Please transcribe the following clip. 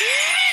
Yeah!